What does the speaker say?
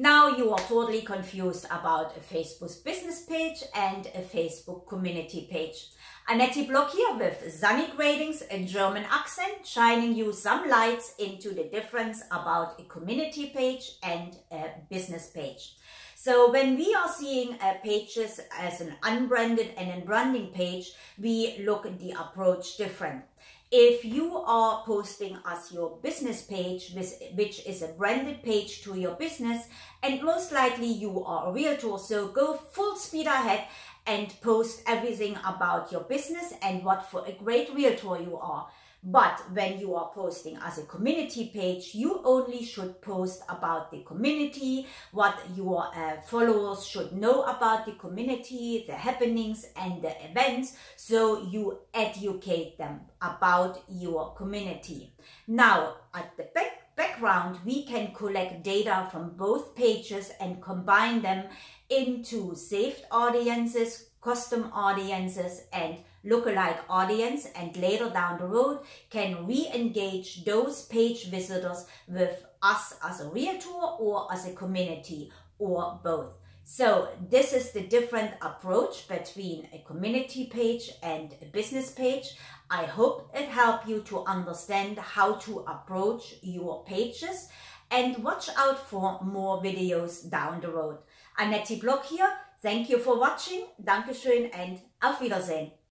Now you are totally confused about a Facebook business page and a Facebook community page. Annett Block here with Sunny Gradings, and German accent, shining you some lights into the difference about a community page and a business page. So when we are seeing uh, pages as an unbranded and a branding page, we look at the approach different. If you are posting as your business page, which is a branded page to your business, and most likely you are a realtor, so go full speed ahead and post everything about your business and what for a great realtor you are. But when you are posting as a community page, you only should post about the community, what your uh, followers should know about the community, the happenings and the events. So you educate them about your community. Now, at the back background, we can collect data from both pages and combine them into saved audiences, custom audiences, and lookalike audience and later down the road can re-engage those page visitors with us as a realtor or as a community or both. So this is the different approach between a community page and a business page. I hope it helped you to understand how to approach your pages and watch out for more videos down the road. Annett Block here. Thank you for watching. Dankeschön and auf Wiedersehen.